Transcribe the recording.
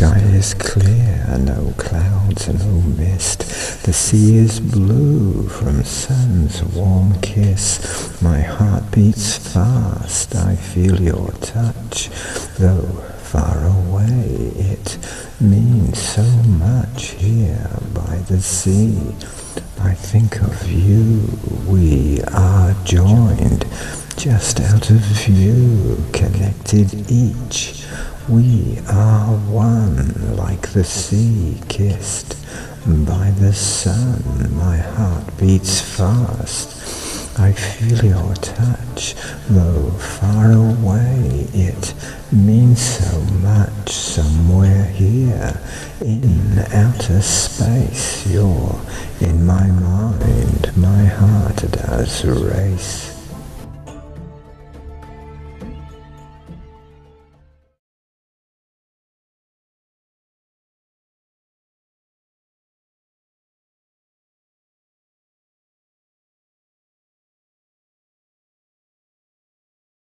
sky is clear, no clouds, no mist. The sea is blue from sun's warm kiss. My heart beats fast, I feel your touch, though far away it means so much here by the sea. I think of you, we are joined, just out of view, connected each. We are one, like the sea kissed by the sun. My heart beats fast. I feel your touch, though far away. It means so much somewhere here in outer space. You're in my mind, my heart does race.